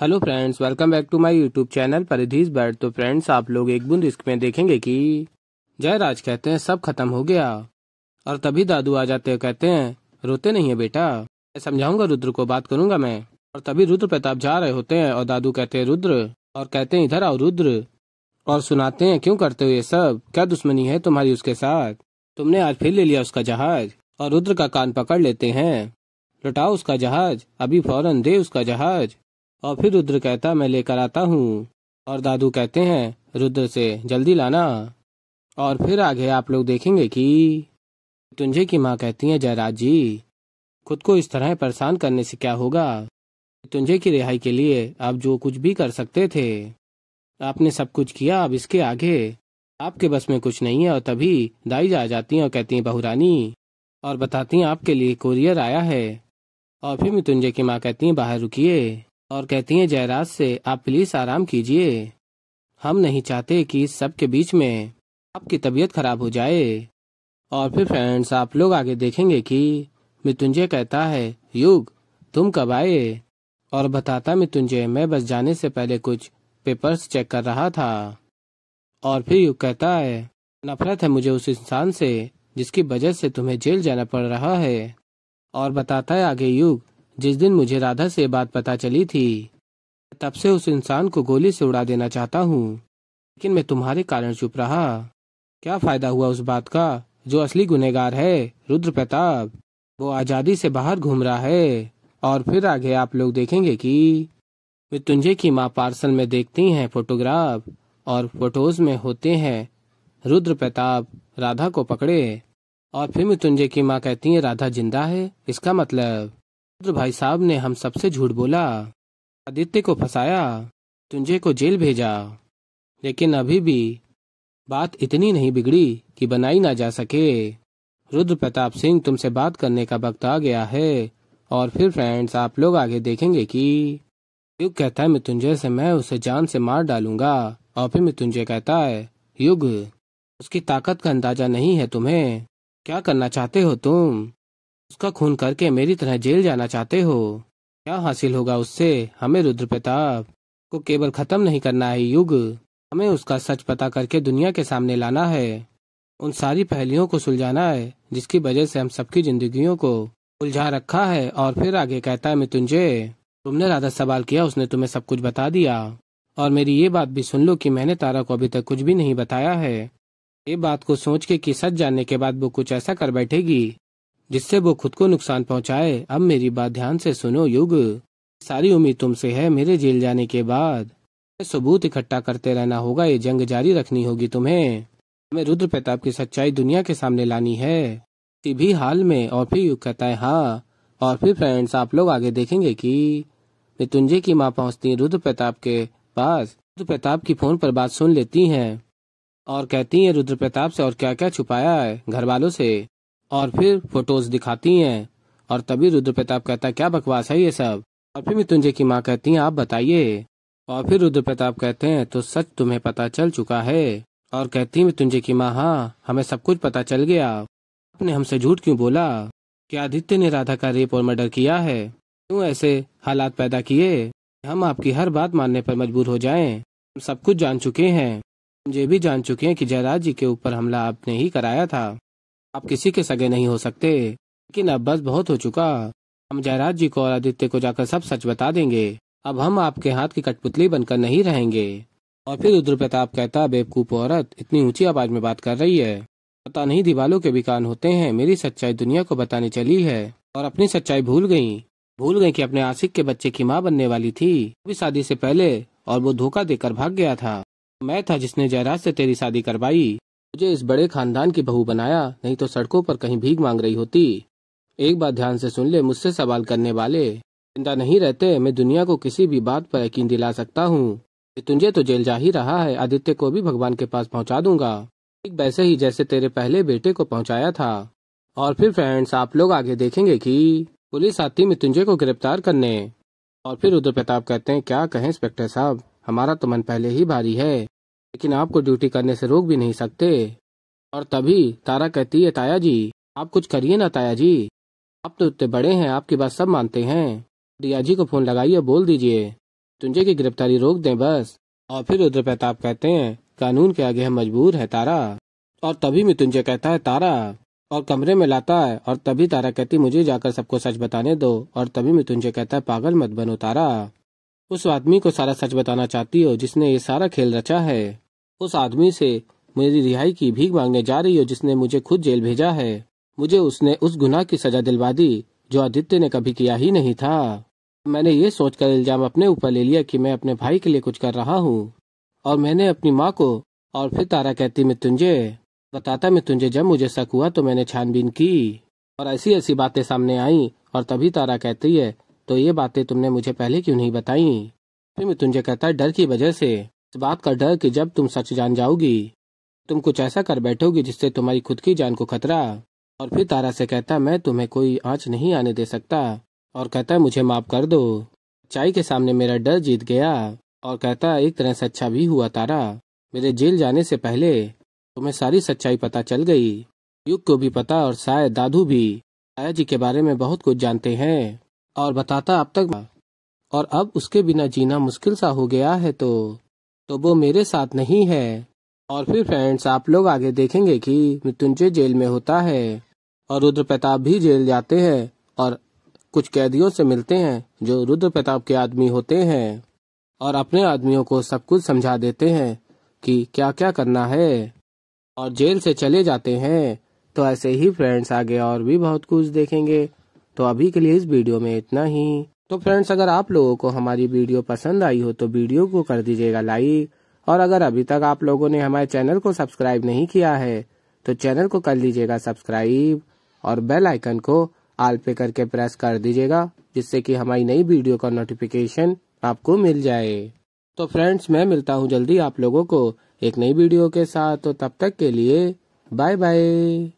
Hello friends welcome back to my YouTube channel परिधीज bird तो friends आप लोग एक बूंद इसमें देखेंगे कि जयराज कहते हैं, सब खत्म हो गया। और तभी दादू आ जाते हैं, कहते हैं, रोते नहीं है बेटा। मैं समझाऊँगा रुद्र को, बात करूँगा मैं। और तभी रुद्र प्रताप जा रहे होते हैं और दादू कहते हैं, रुद्र। और कहते हैं, इधर आओ रुद्र। और सुनाते हैं, क्यों करते हो ये सब? क्या दुश्मनी है तुम्हारी उसके साथ? तुमने आज फिर ले लिया उसका जहाज़। और रुद्र का कान पकड़ लेते हैं, लुटाओ उसका जहाज़, अभी फ़ौरन दे उसका जहाज़। और फिर रुद्र कहता, मैं लेकर आता हूँ। और दादू कहते हैं, रुद्र से जल्दी लाना। और फिर आगे आप लोग देखेंगे कि तुंजे की माँ कहती है, जयराज जी, खुद को इस तरह परेशान करने से क्या होगा? तुंजे की रिहाई के लिए आप जो कुछ भी कर सकते थे, आपने सब कुछ किया, अब इसके आगे आपके बस में कुछ नहीं है। और तभी दाई जा जाती हैं और कहती हैं, बहुरानी, और बताती हैं आपके लिए कोरियर आया है। और फिर मितुंजय की माँ कहती हैं, बाहर रुकिए। और कहती हैं, जयराज से, आप प्लीज़ आराम कीजिए। हम नहीं चाहते कि सब के बीच में आपकी तबीयत खराब हो जाए। और फिर फ्रेंड्स आप लोग आगे देखेंगे कि मृत्युंजय कहता है, युग, तुम कब आए? और बताता मृत्युंजय, मैं बस जाने से पहले कुछ पेपर्स चेक कर रहा था। और फिर युग कहता है, नफरत है मुझे उस इंसान से, जिसकी वजह से तुम्हें जेल जाना पड़ रहा है। और बताता है आगे, युग जिस दिन मुझे राधा से बात पता चली थी, तब से उस इंसान को गोली से उड़ा देना चाहता हूँ। लेकिन मैं तुम्हारे कारण चुप रहा। क्या फ़ायदा हुआ उस बात का? जो असली गुनेगार है रुद्र प्रताप वो आज़ादी से बाहर घूम रहा है। और फिर आगे आप लोग देखेंगे कि मृत्युंजय की माँ पार्सल में देखती हैं फोटोग्राफ, और फ़ोटोज़ में होते हैं रुद्र प्रताप राधा को पकड़े। और फिर मृत्युंजय की माँ कहती है, राधा ज़िंदा है? इसका मतलब भाई साहब ने हम सबसे झूठ बोला। आदित्य को फंसाया, तुंजे को जेल भेजा। लेकिन अभी भी बात इतनी नहीं बिगड़ी कि बनाई ना जा सके। रुद्र प्रताप सिंह तुमसे बात करने का वक्त आ गया है, और फिर फ्रेंड्स, आप लोग आगे देखेंगे कि युग कहता है, मृत्युंजय से मैं उसे जान से मार डालूँगा, और फिर मृत्युंजय कहता है, युग, उसकी ताकत का अंदाज़ा नहीं है तुम्हें। क्या करना चाहते हो तुम? उसका खून करके मेरी तरह जेल जाना चाहते हो। क्या हासिल होगा उससे? हमें रुद्र प्रताप को केवल खत्म नहीं करना है युग। हमें उसका सच पता करके दुनिया के सामने लाना है। उन सारी पहलियों को सुलझाना है, जिसकी वजह से हम सबकी जिंदगियों को उलझा रखा है और फिर आगे कहता है, मृत्युंजय, तुमने राधा सवाल किया, उसने तुम्हें सब कुछ बता दिया। और मेरी ये बात भी सुन लो कि मैंने तारा को अभी तक कुछ भी नहीं बताया है। ये बात को सोच के कि सच जानने के बाद वो कुछ ऐसा कर बैठेगी। जिससे वो खुद को नुकसान पहुँचाए। अब मेरी बात ध्यान से सुनो, युग। सारी उम्मीद तुमसे है मेरे जेल जाने के बाद। सबूत इकट्ठा करते रहना होगा, ये जंग जारी रखनी होगी तुम्हें। हमें रुद्र प्रताप की सच्चाई दुनिया के सामने लानी है। किसी भी हाल में, और फिर युग कहता है हाँ और फिर फ्रेंड्स, आप लोग आगे देखेंगे कि मृत्युंजय की माँ पहुँचती रुद्र प्रताप के पास। रुद्र प्रताप की फ़ोन पर बात सुन लेती हैं और कहती हैं, रुद्र प्रताप से और क्या क्या छुपाया है घर वालों से? और फिर फ़ोटोज़ दिखाती हैं। और तभी रुद्र प्रताप कहता क्या बकवास है ये सब? और फिर मृत्युंजय की माँ कहती है, आप बताइए। और फिर रुद्र प्रताप कहते हैं तो सच तुम्हें पता चल चुका है? और कहती मृत्युंजय की माँ हाँ हमें सब कुछ पता चल गया। आपने हमसे झूठ क्यों बोला? क्या आदित्य ने राधा का रेप और मर्डर किया है? क्यों ऐसे हालात पैदा किए? हम आपकी हर बात मानने पर मजबूर हो जाएँ। हम सब कुछ जान चुके हैं। ये भी जान चुके हैं कि जयराज जी के ऊपर हमला आपने ही कराया था। आप किसी के सगे नहीं हो सकते। लेकिन अब बस बहुत हो चुका। हम जयराज जी को और आदित्य को जाकर सब सच बता देंगे। अब हम आपके हाथ की कठपुतली बनकर नहीं रहेंगे। और फिर रुद्र प्रताप कहता, बेवकूफ़ औरत, इतनी ऊँची आवाज़ में बात कर रही है। पता नहीं दीवालों के भी कान होते हैं। मेरी सच्चाई दुनिया को बताने चली है। और अपनी सच्चाई भूल गई। भूल गई कि अपने आशिक के बच्चे की माँ बनने वाली थी। भी शादी से पहले, और वो धोखा देकर भाग गया था। मैं था जिसने जयराज से तेरी शादी करवाई। मुझे इस बड़े खानदान की बहू बनाया, नहीं तो सड़कों पर कहीं भीख मांग रही होती। एक बात ध्यान से सुन ले, मुझसे सवाल करने वाले। चिंता नहीं रहते, मैं दुनिया को किसी भी बात पर यकीन दिला सकता हूँ। तुझे तो जेल जा ही रहा है, आदित्य को भी भगवान के पास पहुँचा दूँगा। ठीक वैसे ही जैसे तेरे पहले बेटे को पहुँचाया था। और फिर फ्रेंड्स, आप लोग आगे देखेंगे कि पुलिस आती मृत्युंजय को गिरफ़्तार करने। और फिर रुद्र प्रताप कहते हैं, क्या कहें, इंस्पेक्टर साहब? हमारा तो मन पहले ही भारी है। लेकिन आपको ड्यूटी करने से रोक भी नहीं सकते। और तभी तारा कहती है, ताया जी, आप कुछ करिए ना ताया जी। आप तो इतने बड़े हैं, आपकी बात सब मानते हैं। रिया जी को फ़ोन लगाइए बोल दीजिए, तुंजे की गिरफ्तारी रोक दें बस। और फिर रुद्र प्रताप कहते हैं, कानून के आगे हम मजबूर है तारा। और तभी मितुंजय कहता है, तारा, और कमरे में लाता है। और तभी तारा कहती, मुझे जाकर सबको सच बताने दो। और तभी मितुंजय कहता है, पागल मत बनो तारा। उस आदमी को सारा सच बताना चाहती हो जिसने ये सारा खेल रचा है। उस आदमी से, मेरी रिहाई की भीख मांगने जा रही हो जिसने मुझे खुद जेल भेजा है। मुझे उसने उस गुनाह की सजा दिलवा दी, जो आदित्य ने कभी किया ही नहीं था। मैंने ये सोचकर इल्ज़ाम अपने ऊपर ले लिया कि मैं अपने भाई के लिए कुछ कर रहा हूँ। और मैंने अपनी माँ को, और फिर तारा कहती, मृत्युंजय, बताता मृत्युंजय, जब मुझे शक हुआ तो मैंने छानबीन की। और ऐसी ऐसी बातें सामने आई, और तभी तारा कहती है तो ये बातें तुमने मुझे पहले क्यों नहीं बताई? फिर मैं मृत्युंजय कहता है डर की वजह से, इस बात का डर कि जब तुम सच जान जाओगी, तुम कुछ ऐसा कर बैठोगी जिससे तुम्हारी खुद की जान को खतरा, और फिर तारा से कहता, मैं तुम्हें कोई आँच नहीं आने दे सकता। और कहता है मुझे माफ़ कर दो। चाय के सामने मेरा डर जीत गया। और कहता, एक तरह से अच्छा भी हुआ तारा। मेरे जेल जाने से पहले तुम्हें सारी सच्चाई पता चल गई। युग को भी पता और शायद दादू भी आया जी के बारे में बहुत कुछ जानते हैं। और बताता अब तक और अब उसके बिना जीना मुश्किल सा हो गया है तो तो वो मेरे साथ नहीं है। और फिर फ्रेंड्स आप लोग आगे देखेंगे कि मृत्युंजय जेल में होता है और रुद्र प्रताप भी जेल जाते हैं और कुछ कैदियों से मिलते हैं जो रुद्र प्रताप के आदमी होते हैं और अपने आदमियों को सब कुछ समझा देते हैं कि क्या क्या करना है। और जेल से चले जाते हैं तो ऐसे ही फ्रेंड्स आगे और भी बहुत कुछ देखेंगे। तो अभी के लिए इस वीडियो में इतना ही। तो फ्रेंड्स, अगर आप लोगों को हमारी वीडियो पसंद आई हो तो वीडियो को कर दीजिएगा लाइक। और अगर अभी तक आप लोगों ने हमारे चैनल को सब्सक्राइब नहीं किया है तो चैनल को कर लीजिएगा सब्सक्राइब और बेल आइकन को आल पे करके प्रेस कर दीजिएगा, जिससे कि हमारी नई वीडियो का नोटिफिकेशन आपको मिल जाए। तो फ्रेंड्स, मैं मिलता हूँ जल्दी आप लोगों को एक नई वीडियो के साथ। तो तब तक के लिए बाय बाय